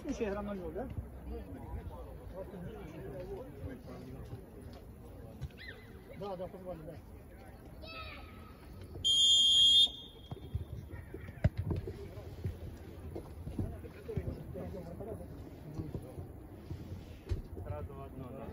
случае игра 0-0, да? Да, да, позвали, да. Сразу в одно, да?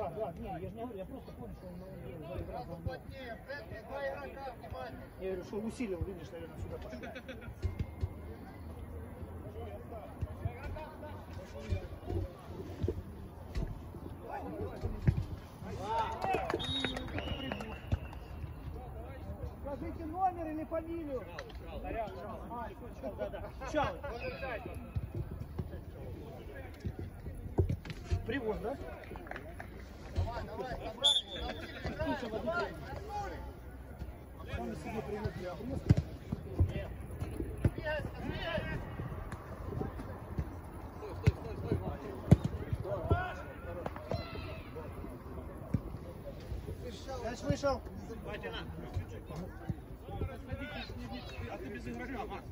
Да, да, не, я же не говорю, я просто понял, что он ну, заиграл. он был. Я говорю, что усилил, видишь, наверное, сюда пошел. Скажите номер или фамилию. Чал. Привоз, да? Слушай, водитель. Сами Мяч вышел. А ты без игрока, Макс.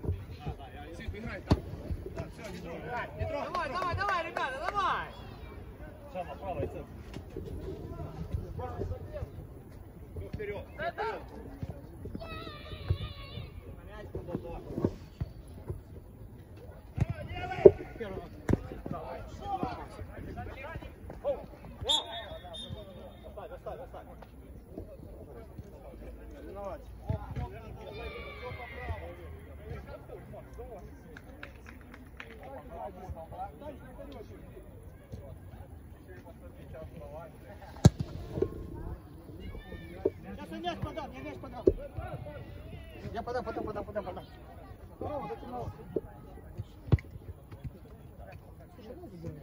Сик, играй там. Да, все, не трогай. Не трогай. Давай, давай, давай, ребята, давай! Сама, правой, центр. Ну, вперед. вперед. Мяч подал, Первый. Оставь, оставь, оставь. Виноват. Сейчас я мяч подам, я мяч подам. Я подам, подам, подам, подам, подам. Здорово, затянулся. Слушай, ну, забери.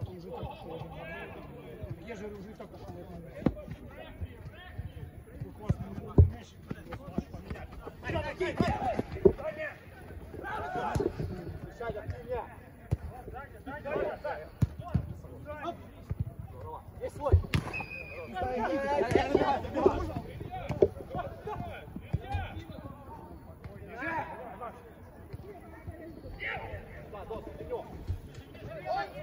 А то уже так ушел. Я же уже так ушел. от него. Ну, классно, не было мяч, просто аж поменять. Есть свой. Да, дос, идем.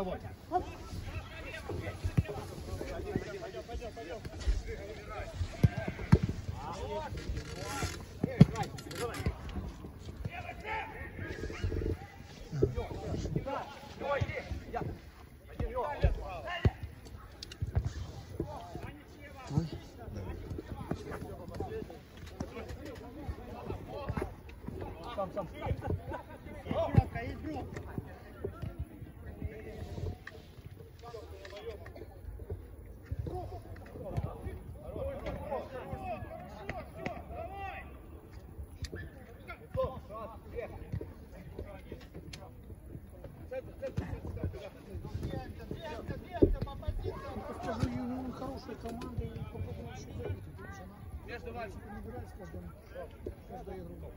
Есть фотовой. Сам, сам. Скажу, ему хорошая команда и попробуем еще забить. потому что она Между вами. Каждым, каждой игрой.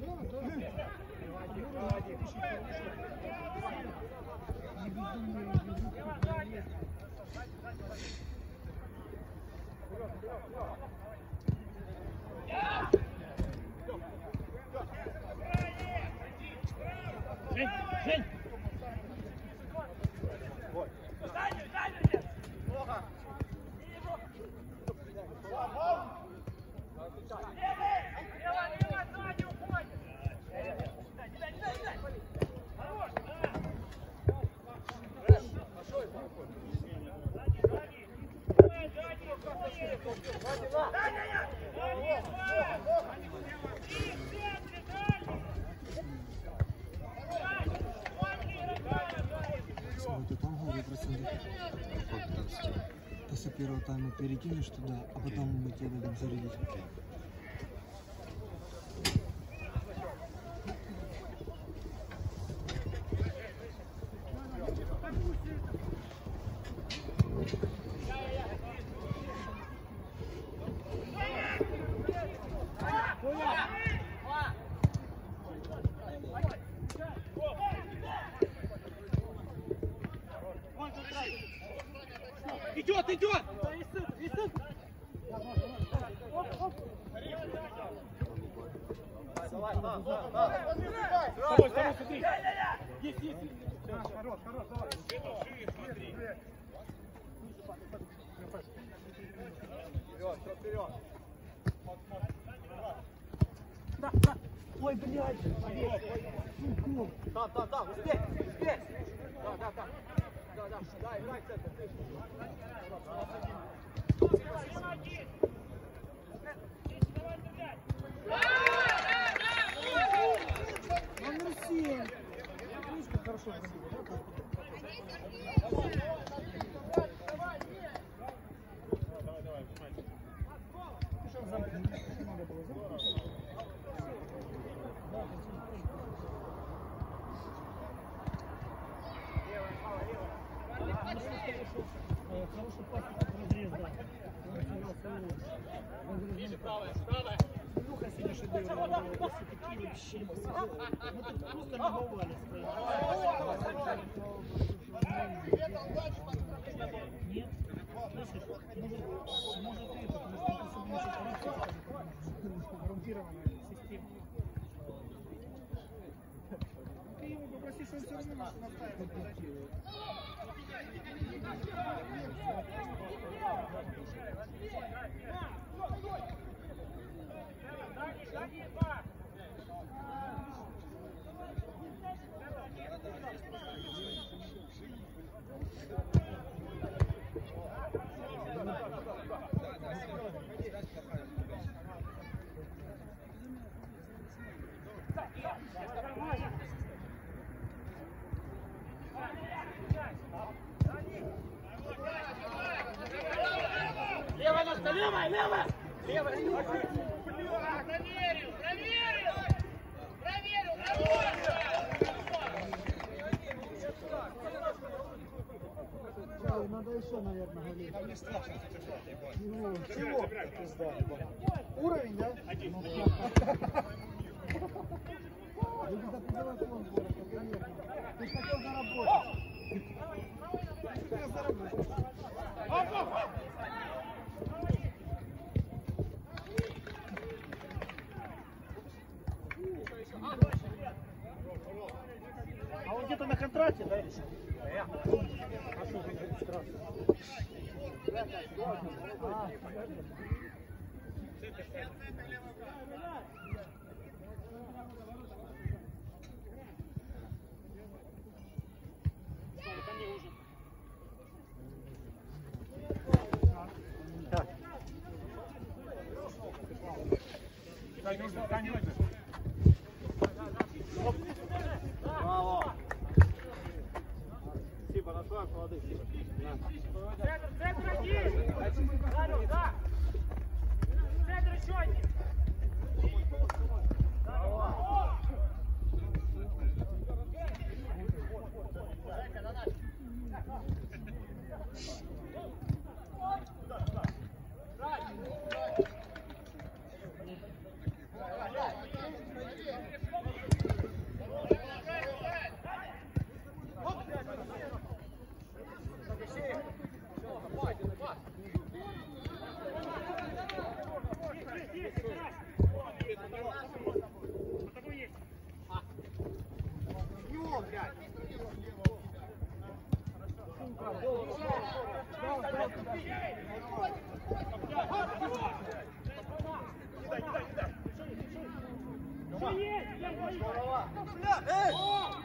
Да, да. Приводи, Ну, да, приводи. очень хорошая. Не безумные, не безумные. Жень, Жень! Вот и там говорю процентов. Какой 15? После первого тайма перекинешь туда, а потом мы тебе дадим зарядить. Идет, идет! Второй, второй, смотри! Есть, есть! Хорош, хорош, давай! Вперед, все вперед. Ой, блядь! Там, там, там, успей, успей. Да, да, да. Да, да, да, играй центр, ты. Номер семь! Видишь, как хорошо забил, да? Пришел замкнуть, надо было замкнуть. Э, Хороший пас разрез, да. Он сыгрался лучше. Он говорит, ну, Илюха сегодня шедевр делал, если такие вообще посылки. Мы тут просто набывали стоим. Нет? Слышишь? Может, может это, потому что это особенно еще коррупция, коррумпированная система. Ты его попроси, что он все равно нас настаивает. Левая левая. Левая. Проверил, проверил! Проверил! Ой, Надо еще, наверное, говорить. Там не страшно, чего? Пизда, ебать. Уровень, да? Ну. Ты хотел заработать. А он где-то на контракте, да, или что? А что ты говоришь, страшно? А, Дай нужно, дай нужно. Браво. Спасибо, на шаг, молодых. Центр, центр один! Дарю, да! Центр еще один! Все, фол реально. Что есть? Я боюсь.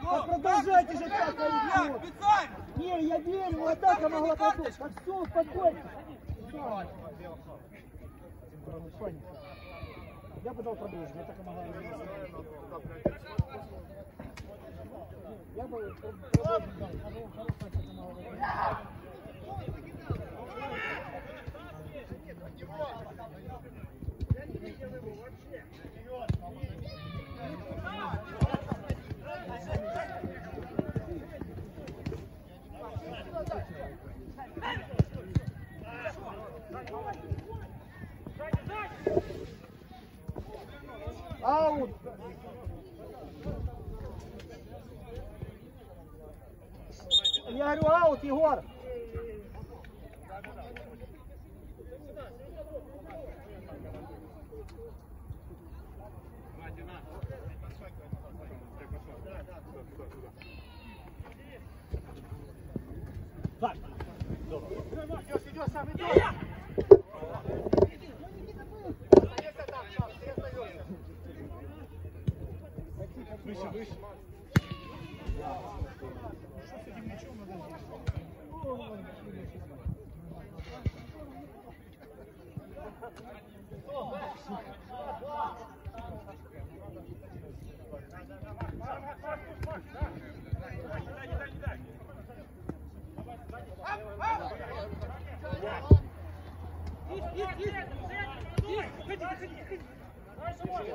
Да продолжайте же так, Я Алексей. специально! Не, я верю, вот атака могла потом. Успокойся. Я бы дал продолжить, я так и могла Я бы продолжить дал. Хорошая атака могла Аут! Я говорю, аут, Егор! Идешь, идешь, сам идешь! Давай,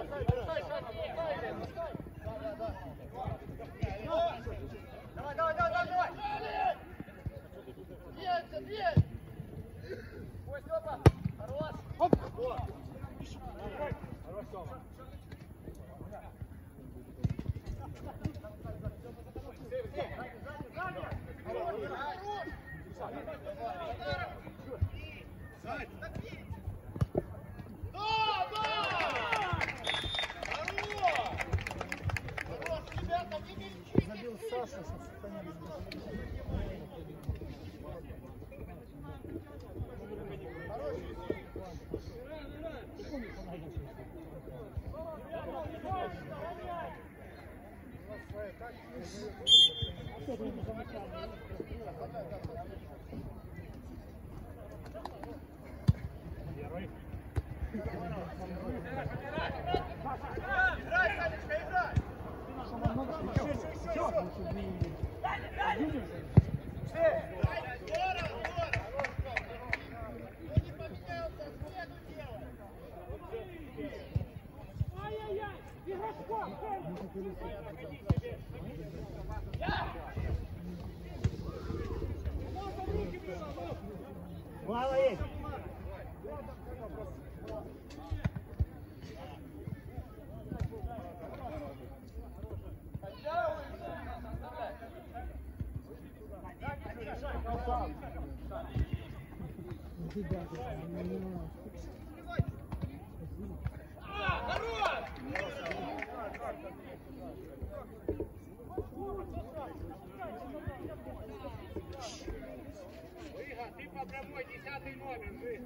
ты по прямой, десятый номер, вы.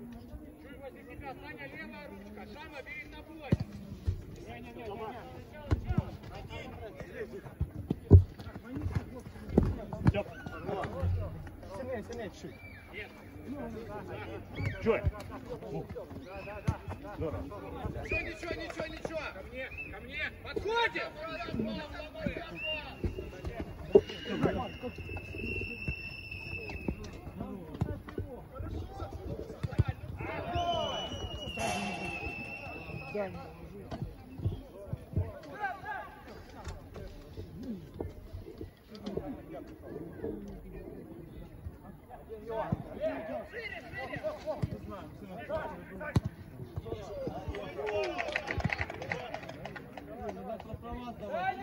Чуть возле тебя, Саня, левая ручка. Шама, бери на бой сильнее, сильнее чуть. Чё? Здорово. Ничего, ничего, ничего, ничего. Ко мне, ко мне. Подходим. done. отдавать.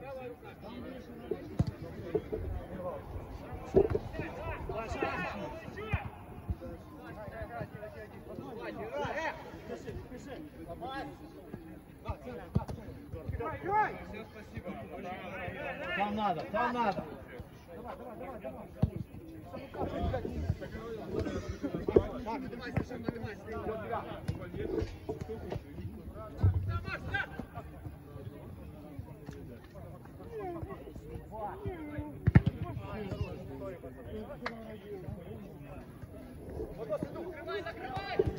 Правая рука. Надо, там надо. Можно,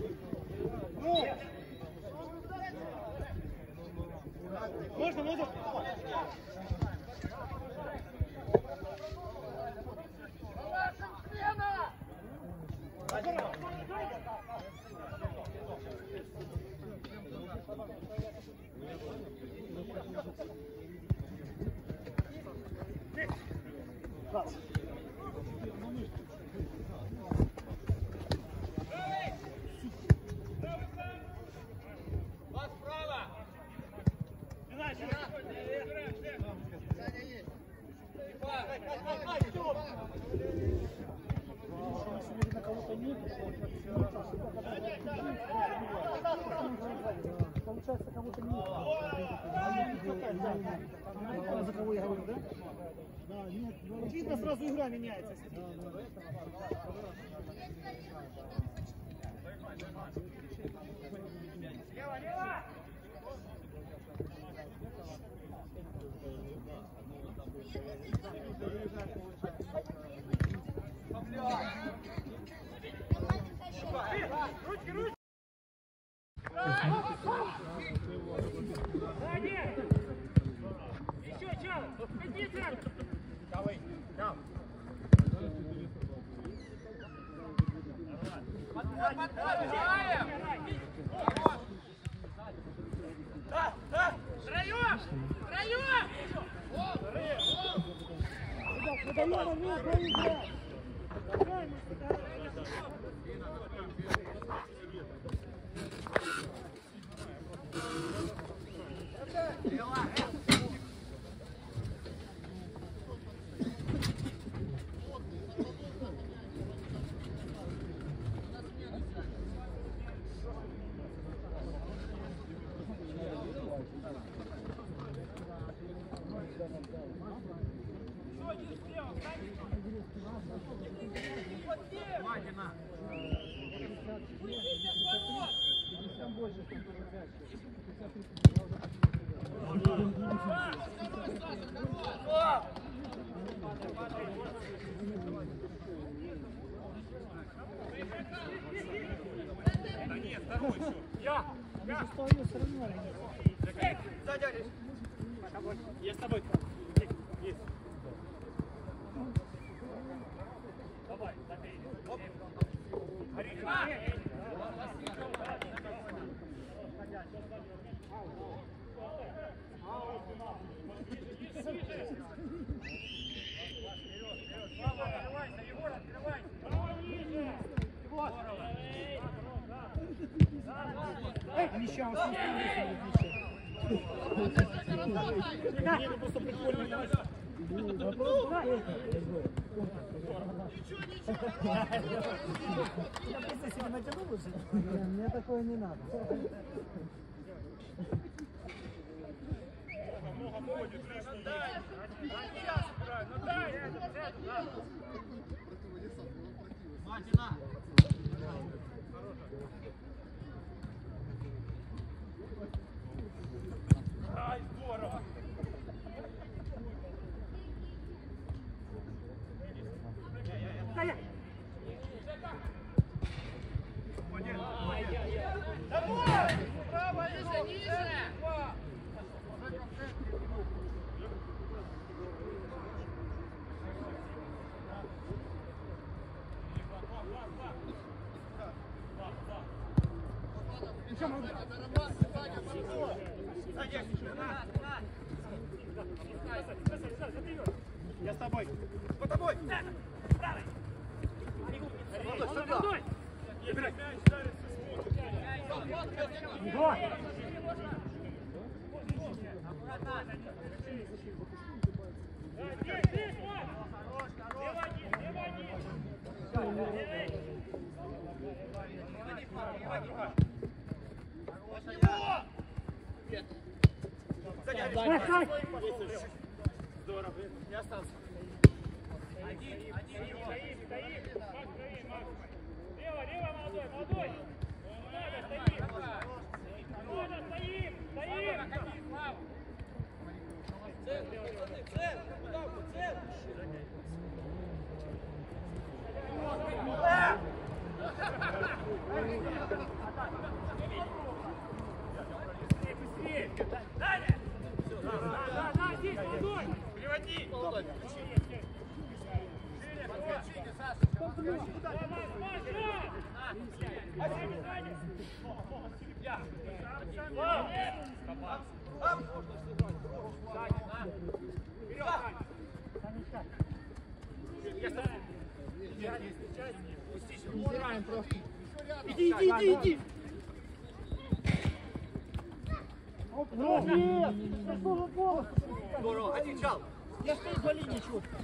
Получается, кого-то нет. За кого я говорю, да? Да, нет. Видно, сразу игра меняется. Я! Я стою все равно. Я с тобой. Есть. Давай, забей. Гори, гори. Слава, открывайся, Егор, открывайся. Меща, он Мне просто прикольно. Натянул уже. Мне такое не надо. Ай, тобой. По тобой. Молодой, молодой. Егор! Здесь, здесь, вот. Левони, левони. Сзади. Лево, лево, молодой, молодой! Надо, стоим! Надо, стоим! Стоим! Быстрее! Далее! Да, да, да, здесь, молодой! Приводи! Иди, иди, иди, иди. Ну. Здорово, один чал. Я стою по линии четко.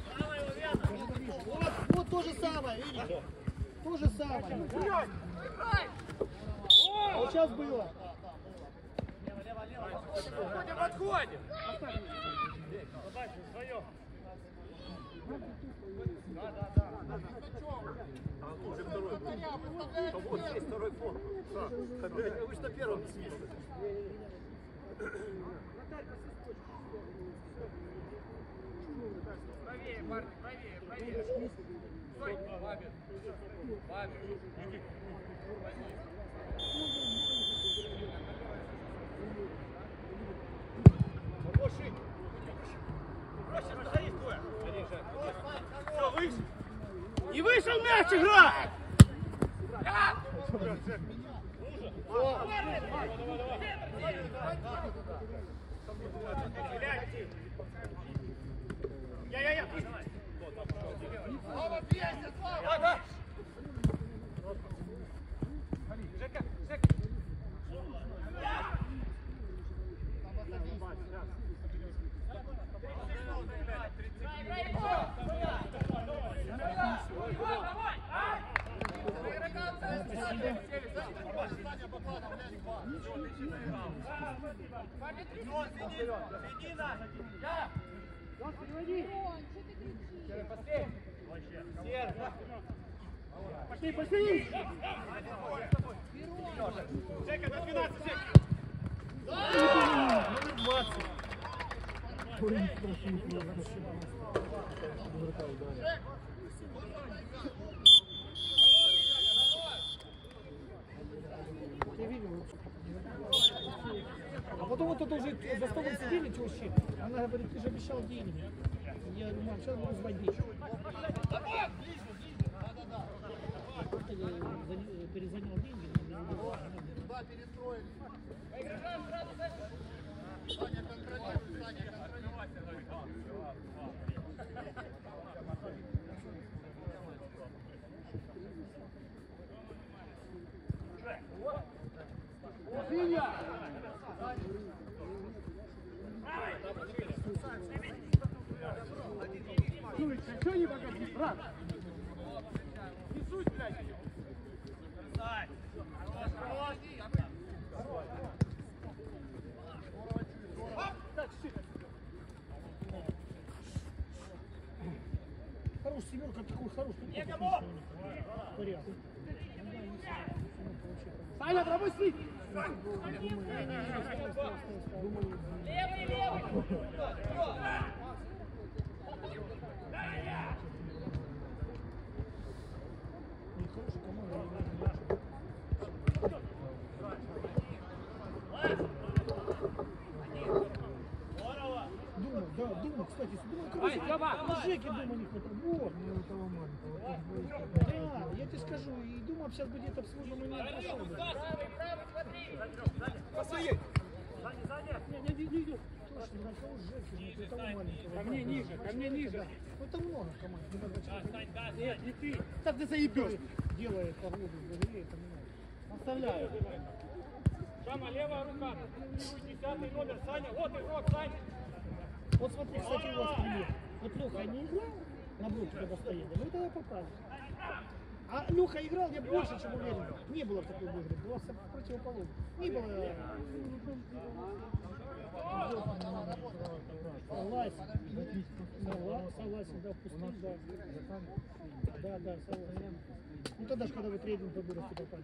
Вот, вот то же самое, видите? То же самое. Вот сейчас было. Подходим, подходим! Вот здесь второй фон. Вы что первым свистали? Правее, парни, правее, правее! Стой! Павел! Павел! И вышел мяч играть! Я-я-я! Жека, Жека! Пошли, пошли! Жека, до 12, Жека! Номер 20. Ой, не страшно, не вообще. Дурака ударил. Ты видел? А потом вот это уже за столом сидели, тещи. Она говорит, ты же обещал деньги. Я говорю, мам, сейчас буду я за- перезвонил деньги. Да, перестроились. Что не погоди, брат? Хорош, семерка такой хороший. Некому! Порядок. Саня, пропусти! Левый, левый! Хорошая команда, они лучше. Думал, да, думал, кстати, думал, короче, у Жеки дома не хватает. Вот. Да, я тебе скажу, и думал, сейчас бы где-то в сложном моменте пошел бы. Не, не, не, не, не. Точно, на кого Жеки, того маленького. Ко мне ниже, ко мне ниже. Ну, это много не человека. Нет, не ты! Так ты заебешь. Делает в игре, это меня. Оставляю. Шама, левая рука! Десятый номер, Саня! Вот игрок, Саня! Вот смотри, кстати, у вас пример. Вот Леха не играл на блоке, когда стояли, ну это я поправлю. А Леха играл, я больше, чем уверен. Не было в такой игры, было противоположно. Не было. Согласен. Согла- Согласен, да, впустить, да. Да, да, согласен. Ну тогда же, когда вы трейдинг выберете, попали.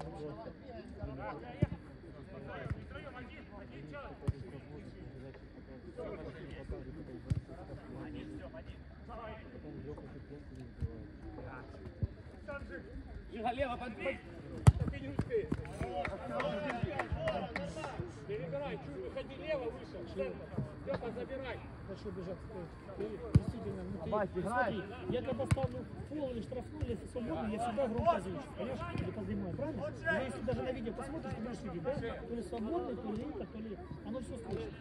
Жига, лево, под... под- Ты не успеешь. Перебирай, чуть выходи лево, выше, в центр. Степа, забирай. Большой бежать действительно, ну ты играй. смотри, я когда ставлю фол или штрафной, или свободный, я всегда громко озвучу, понимаешь? Или поднимаю, правильно? Но если даже на видео посмотришь, ты будешь видеть, да? То ли свободный, то ли это, то ли... Оно все слышно.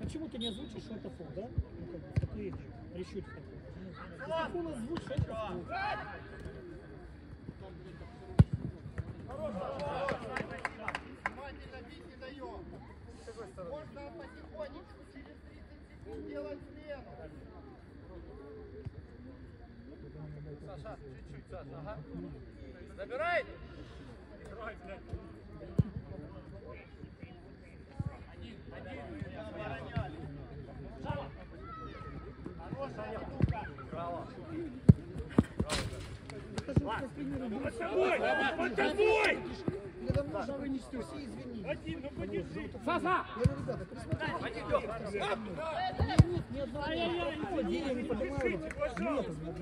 Почему ты не озвучишь, что да? Ну, как бы, такой. Если фол озвучишь, это фол. Внимательно бить не даем. Можно потихонечку через 30 секунд делать смену. Саша, чуть-чуть, Саша, ага. Забирай. Под тобой! Под тобой! Недавно можно вынести все извини. Один! Я не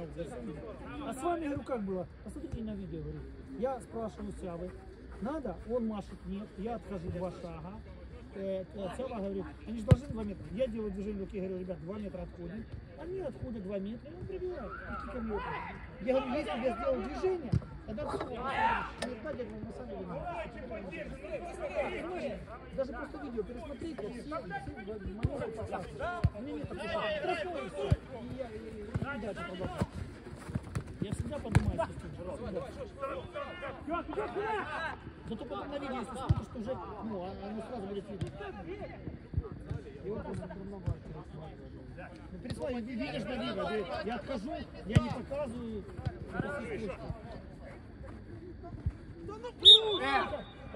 не засадили. А с вами, говорю, как было? Посмотрите на видео, говорю. Я спрашиваю Сявы, надо? Он машет нет, я отхожу два шага. Э, э, Сява говорит, они же должны два метра. Я делаю движение руки, говорю, ребят, два метра отходим. Они отходят два метра, и он прибивает. И. Я говорю, если я сделал движение, тогда все. Надя, говорю, на самом деле. Даже просто видео пересмотрите, все, все маневры показывают. А мне нет такого. Штрафной, всё. И я, и- и передача продолжается. Я всегда поднимаю всегда. Зато потом на видео, если смотришь, то уже, ну, а- оно сразу будет видно. Он просто много Ну, пересмотри, ви- видишь на видео, я отхожу, я не показываю. Да ну, блин!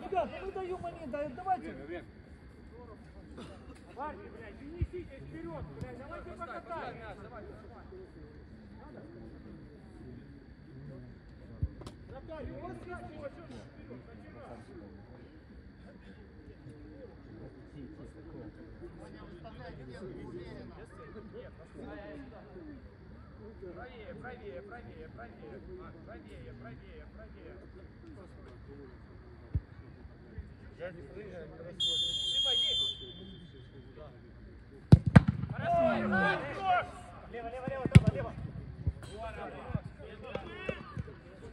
Ребят, ну даю момент, да, давайте. Парни, блядь, не несите вперед, блядь, давайте покатаем! Наталья, у вас есть кто? Чё ты вперед? Начинай. Правее, правее, правее, правее. А, Правее, правее, правее. Ты пойди. Хорошо, играй! Лево, лево, лево, Тома, лево!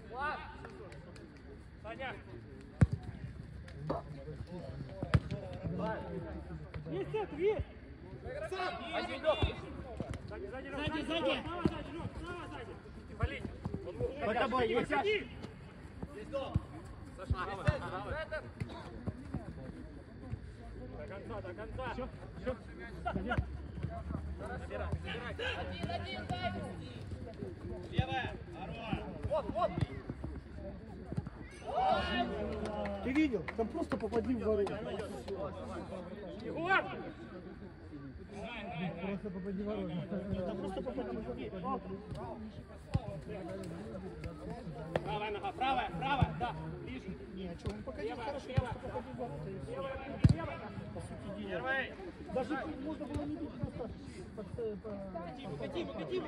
Влад! Саня! Есть это, есть! Один, Лёха. Сзади, сзади, Сзади, сзади! сзади. Справа сзади, Лёх, справа сзади! Вали! Под тобой, не Выходи! Центр. До конца, до конца! Все, Вот, вот. Ты видел? Там просто попади в ворота. Егор! Просто попади в ворота. Там просто попади в ворота. Правая нога, правая, правая, да, ближе. Не, а что, он пока не хорошо, просто попади в ворота. По сути дела. Даже можно было не бить просто по- Кати, кати,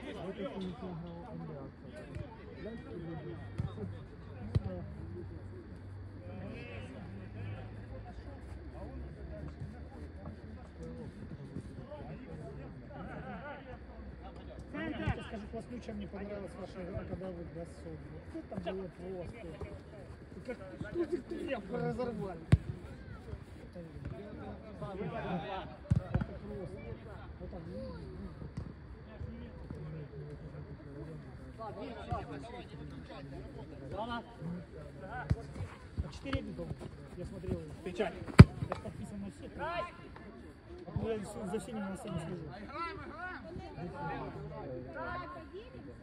чем мне понравилась ваша игра, когда вы Гассон. Вот это было просто. Как тузик тряпку разорвали. Это это просто. Вот так. А четыре бегом. Я смотрел. Печать. Я подписан на всех. Ну, я за синими на сцене слежу. Играем, играем! Да, поделимся.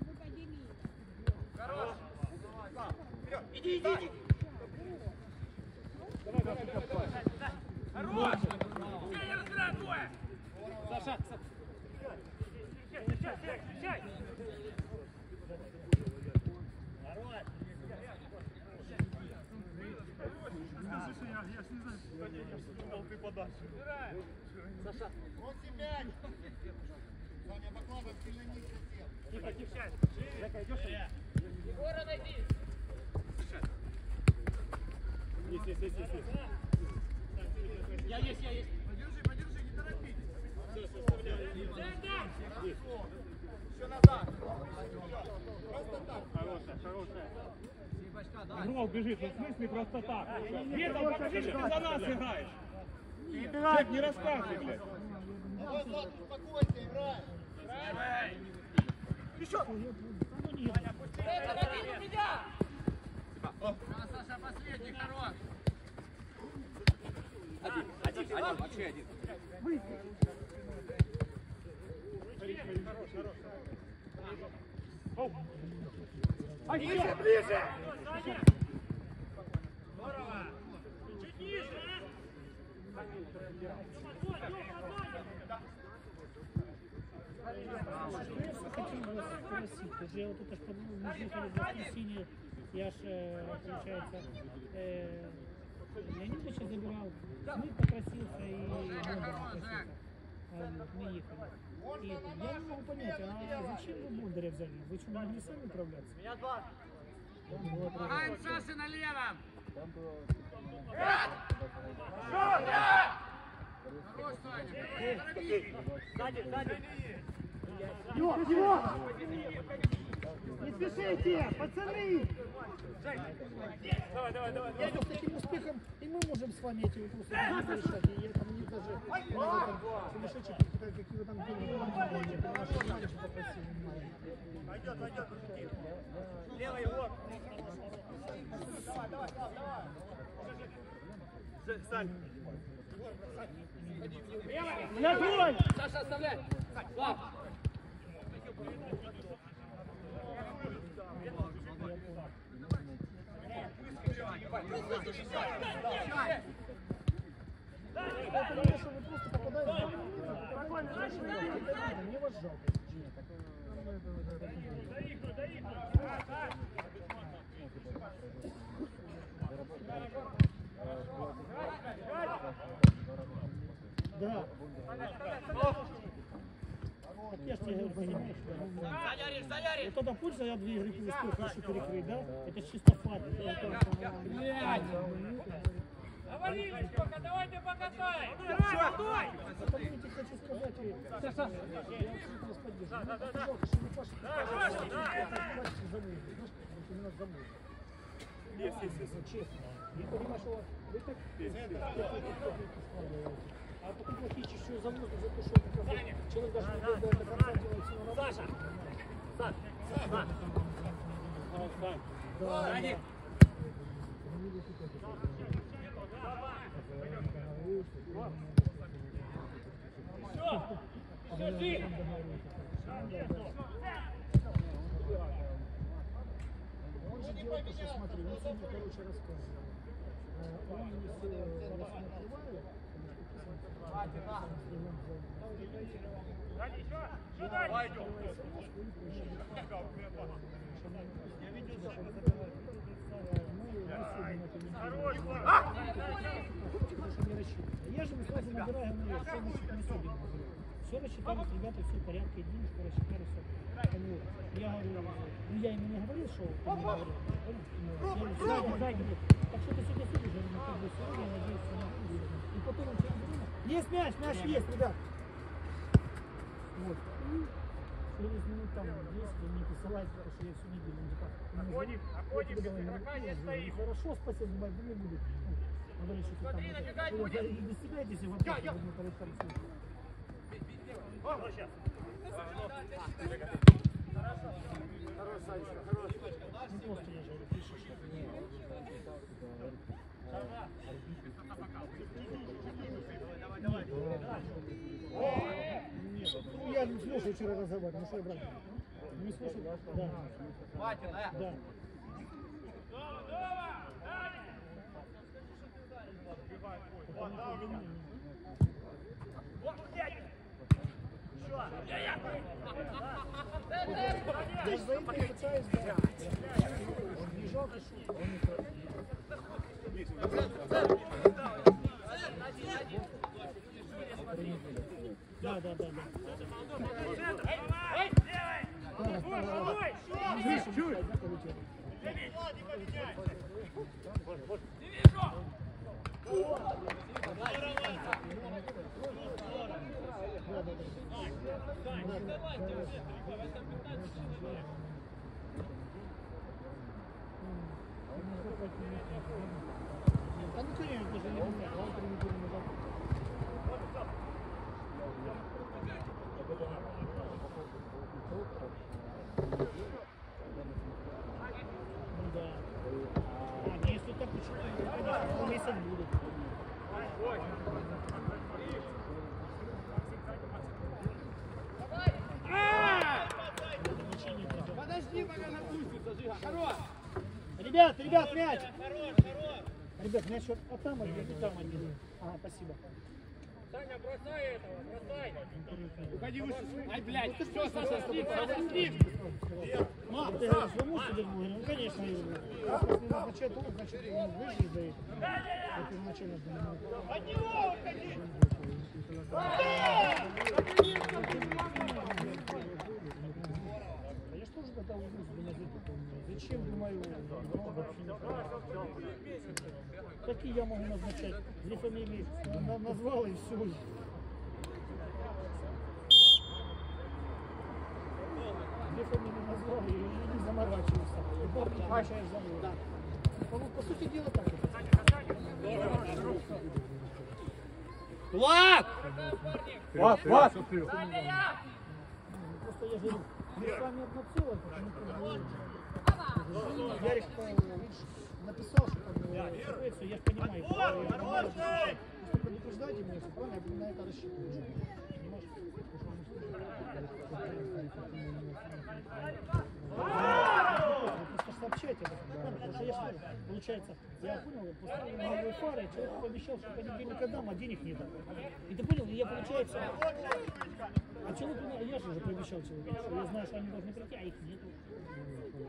Мы поделимся. Хорош! Вперед! Иди, иди, иди! Давай, давай, давай! Хорош! Не разбирай двое! Зашаться! Думал, ты подальше. Бросьте мяч. Саня, Бакланов, сильно низко сел. Тихо, тихо. Жека, идешь? Егора найди. Есть, есть, есть, есть. Я есть, я есть. Подержи, подержи, не торопись. Все, все, вставляю. Все назад. Просто так. Хорошая, хорошая. Гров бежит, ну в смысле просто так? Витал, покажи, что ты за нас играешь. Чек, не рассказывай, блядь. Меня. Саша, последний, хорош. Один, один, один, вообще один. Ближе, ближе. Хотел вас спросить, уже вот это что мы ехали в воскресенье, я ж, э, получается, э, Леонидович забирал, мы попросился и Бондар попросился. А, мы ехали. И я не могу понять, а зачем вы Бондаря взяли? Вы что, могли сами управляться? Ань, Саша на левом. Хорош, Саня. Торопись. Сзади, сзади. Его, его! Не спешите, пацаны! Давай, давай, давай. Я с таким успехом и мы можем с вами эти вопросы решать. И я там не даже какие-то какие вы там были. Наши мальчики попросили. Пойдет, пойдет. Левый, вот. Сань. На твой! Саша, оставляй. Слав. Я понимаю, что вы просто попадаете в Спокойно, Мне вас жалко. Да. Говорю, понимаешь. Заяришь, заяришь. Вот тогда пульса я две игры успел хорошо перекрыть, да? Это чисто фарт. Говори, Лешка, давайте покатай. Играй, стой. Это я тебе хочу сказать, я абсолютно вас поддерживаю. Ну, жалко, что не Паша, зовут, знаешь, зовут. Есть, есть, есть. Ну, честно. Я понимаю, что вы так а потом плохие еще за воздух, за то, что как бы человек даже не до до конца делает все на Саша! Сань! Сань! Да, Держи! Он же делает то, что смотри, он сегодня, короче, рассказывал. Э, Он все рассматривает, Я же сразу набираю, говорю, все значит не судим. Все рассчитали, ребята, все в порядке, денежку рассчитали, все. Я говорю, ну я ему не говорил, что ну, я говорю, сзади, сзади. Так что ты сегодня судишь, говорю, ну, как бы сегодня, я надеюсь, что. И потом он через время, есть мяч, мяч есть, ребят. Вот. Через минут там 10 он мне присылает, потому что я всю неделю не так. Обходим, обходим, без игрока не стоим. Хорошо, спасибо, бать, не будет. Он говорит, что ты там... Смотри, набегать Вы будем. Не стесняйтесь, в вопросе, я буду порядком слушать. Ну, просто я же пишешь. Нет, я не слушаю вчера разговаривать, ну что я брать? Не слушал? Да. Хватит, да? Да. Я же за это и пытаюсь, да. Не жалко, что он это... Да, да, да, да. Чуть. А ну конечно, не умею, а он три недели назад. Ну да. А, не, если так, то что, конечно, месяц будет. Подожди, пока напустится, Жига. Хорош! Ребят, ребят, мяч! Ребят, мяч вот вот там один, и там один. Ага, спасибо. Саня, бросай этого, бросай. Уходи выше. Ай, блядь, что, Саша, слив, Саша, слив! Мам, ты мусите говорю, ну конечно, я не назначают, то значит он выше дает. Я первоначально думал. А я что себе на это помню? Зачем думаю, ну, вообще не я могу назначать? Две фамилии на- назвал и все. Две фамилии назвал и не заморачивался. И не получаешь завод. По, сути дела так. Влад! Влад, Влад! Просто я говорю, что написал, что там я что я понимаю, что просто предупреждайте меня, правильно, я на это рассчитываю. Понимаешь? Сообщайте об этом, ладно, потому что смотрю, получается, я понял, поставили новые фары, человек пообещал, что понедельник отдам, а денег нет. И ты понял, и я, получается, а человек, ну, я же уже пообещал человеку, что я знаю, что они должны прийти, а их нету.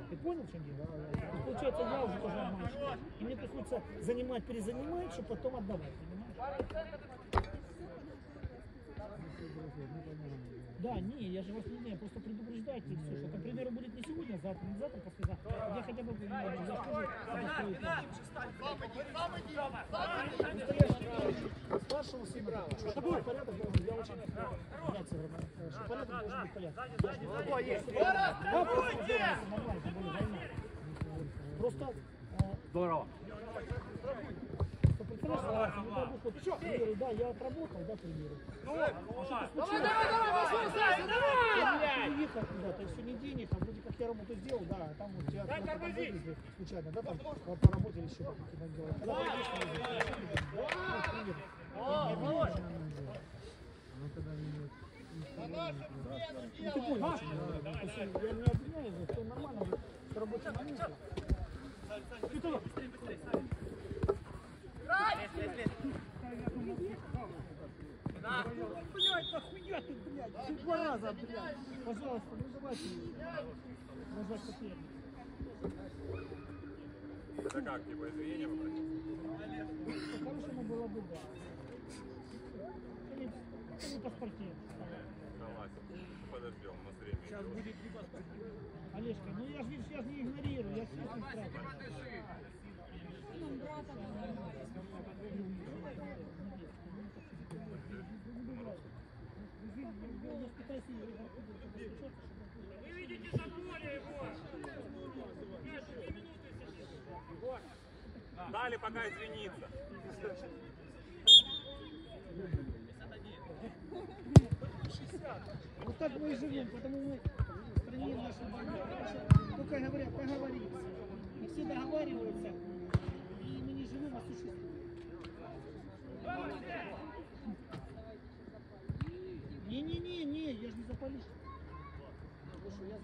Ты понял, в чем дело? Есть, получается, я уже тоже обманщик. И мне приходится занимать, перезанимать, чтобы потом отдавать, понимаешь? Да, не, я же вас не и все, что там, к примеру, будет не сегодня, а завтра, не завтра, послезавтра. Я хотя бы я план. Старшего сына, чтобы был порядок, должен- я очень рад сыграть, что порядок должен быть порядок. Просто э, Здорово. Да, я отработал, да, примеру. А что-то случилось. Я приехал куда-то, все не денег, а вроде как я работу сделал, да, а там вот тебя там вывезли случайно, да, там по работе еще какие-то дела. Да, конечно, вывезли. Ну, к примеру. Я не обвиняю, что она не делала. Ну, ты понял, о я не обвиняю, все нормально, вот, в рабочем моменте. Ты кто? Блядь, нахуя ты, блядь, два раза, блядь. Пожалуйста, ну давайте. Нажать соперник. Это как, типа, извинения попросить? По-хорошему было бы, да. Или, или паспортет. Согласен. Подождем, у нас время. Сейчас будет Олежка, ну я же, я же не игнорирую, я все не страшно. Вы видите за поле его. Дали пока извиниться. Вот так мы и живем, потому мы в стране нашей только говорят, договориться. И все договариваются, и мы не живем, а существуем. Не-не-не, не, я же не запалишь. Слушай, я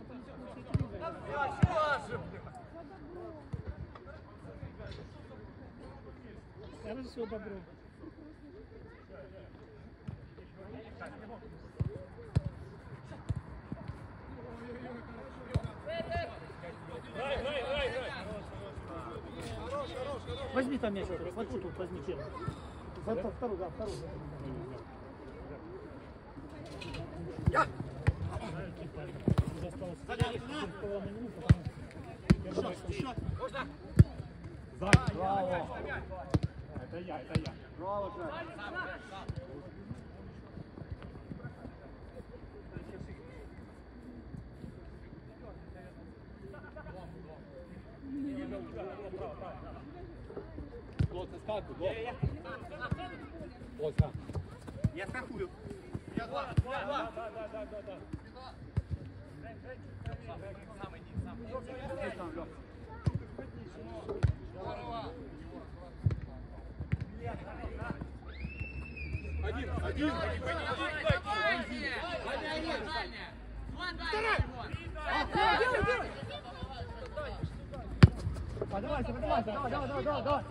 запалишь Хорошо, добро. Возьми там мяч, вот тут, вот возьми первый. За- за вторую, да, вторую. Уже осталось четыре с половиной минуты, потому я думаю, что Браво. Это я, это я. Браво, Жек. Плотно скакивай, плотно. Плотно. Я страхую. Да, да, да, да, да, да. Один, один. Подавайся, подавайся, давай, давай, давай, давай, давай.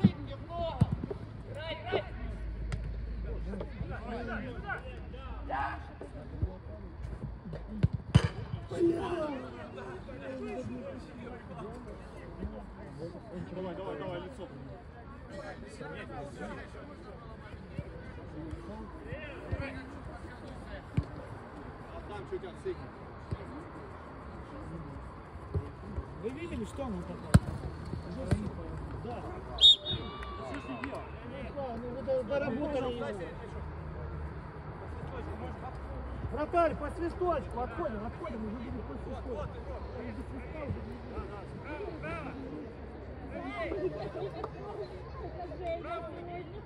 Давай, давай, давай, лицо. Вы видели, что он такое? Да. Ну доработали. Вратарь, по свисточку, отходим, отходим, уже будет по свисточку. Свистка уже будет.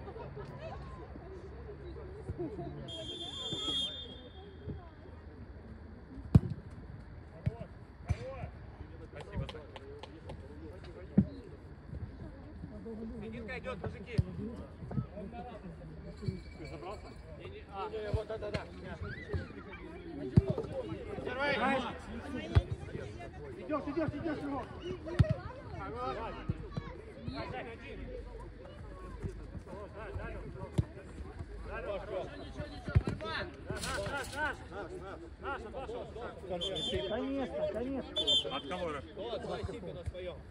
Серединка идет, мужики. Ты забрался? Вот, да, да, да. Идешь, идешь, идешь, его. Конечно, конечно. От кого?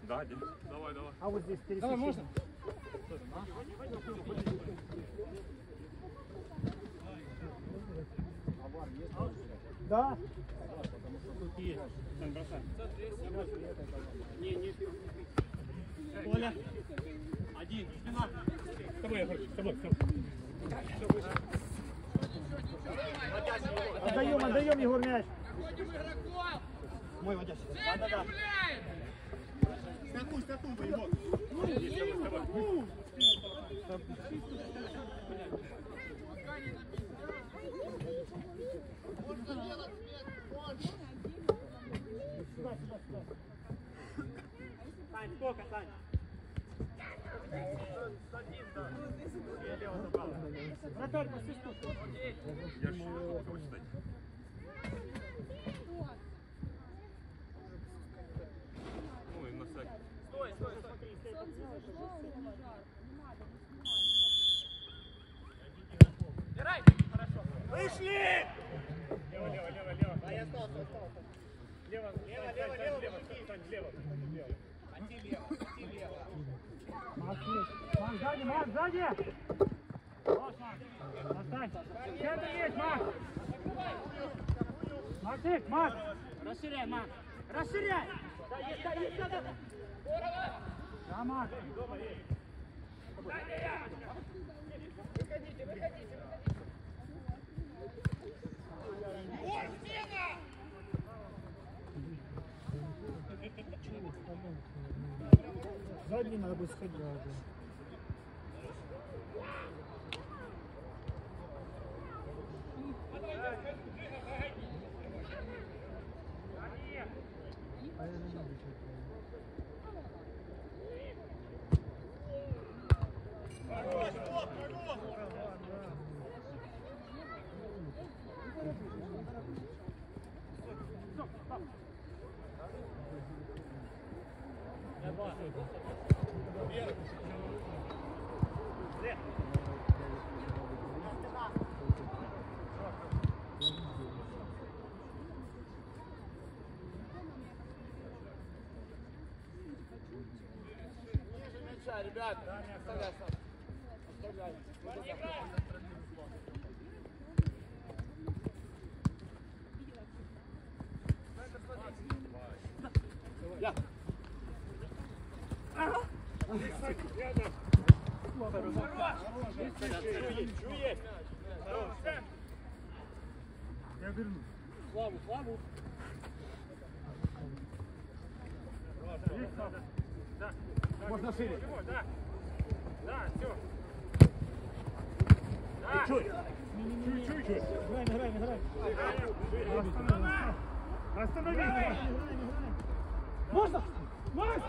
Да, Дим. Давай, давай. А вот здесь пересечение. можно? Да. Сань, бросай. Не, не. Коля. Один. Спина. С тобой, я. С тобой, все. Отдаем, отдаем, Егор, мяч. Мой водящий. Да-да-да. Стартуй, стартуй, воевод. Сюда, сюда, сюда. Сань, сколько, Сань? Вратарь, по свистку. Я же кого читать. Ну, и на всякий. Стой, стой, стой. Убирай. Хорошо. Вышли! Лево, лево, лево, лево. А я остался, остался. Лево, лево, лево, лево, лево. Лево. лево. Оти лево, оти лево. Макс, сзади, Макс, сзади. Достань. Центр есть, Макс. Максик, Макс. Расширяй, Макс. Расширяй. Да, есть, да, есть, да, да. Да, Макс. Задний надо бы сходить. уже. Ниже мяча, ребят. Оставляй сам. Оставляй. Славу, славу. Можно шире. Да. Да, все. Чуть. Чуть-чуть. Играем, играем, играем. Останови. Можно? Можно?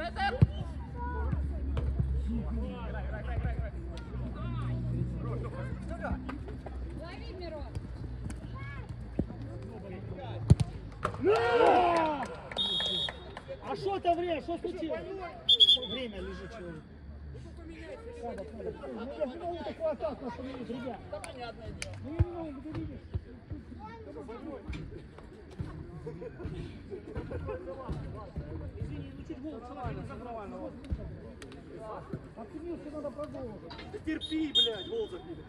А что там время? Что случилось? Время лежит человек. Надо, надо. Ну, я же могу такую атаку остановить, ребят. Ну, я не могу, ты видишь. Извини, ну чуть голову человек не забрал. Оценился, надо продолжить. Да терпи, блядь, гол забили.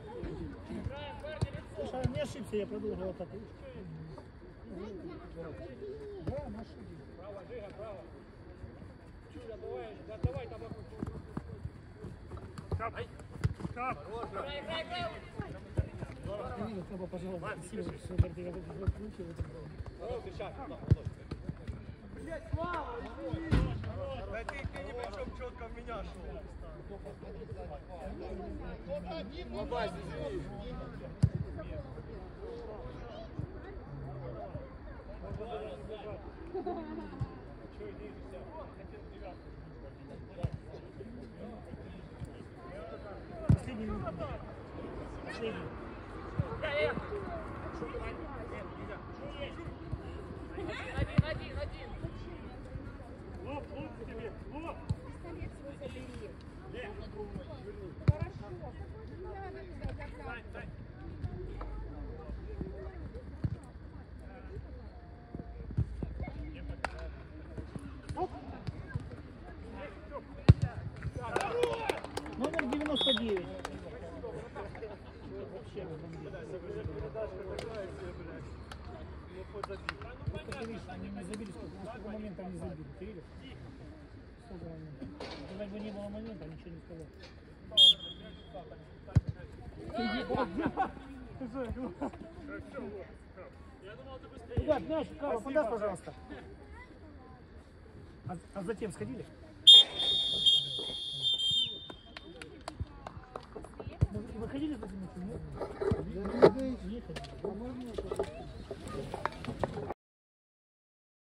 Слушай, не ошибся, я продолжил атаку. Да, на ошибся. Право, Жига, право. Чуля, давай, да, давай там. Ты видел, Каба, пожалуйста, спасибо, супер, ты как-то крутил это. Да ты, ты ни при чем четко в меня шел. Лобась, извини. Последний минут. Последний. Один, один, один. Лоб, лоб тебе, лоб. Номер 99. Вот ты видишь, они не забили, сколько, на сколько моментов они забили. Ты видишь? Сколько моментов. Если бы не было момента, ничего не сказал. Ребят, мяч, Кава, подай, пожалуйста. А, а затем сходили? Вы- Выходили с этим? Нет? Не ходили.